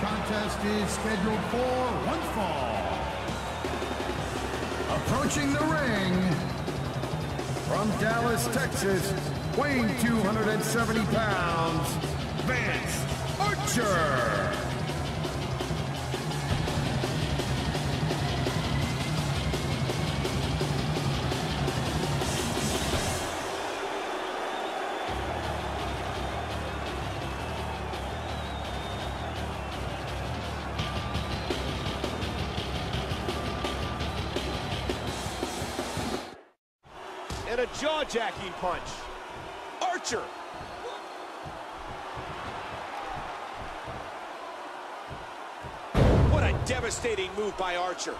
contest is scheduled for one fall. Approaching the ring from Dallas, Texas, weighing 270 pounds, Vance Archer. And a jaw-jacking punch. Archer. What a devastating move by Archer.